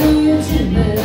you treat me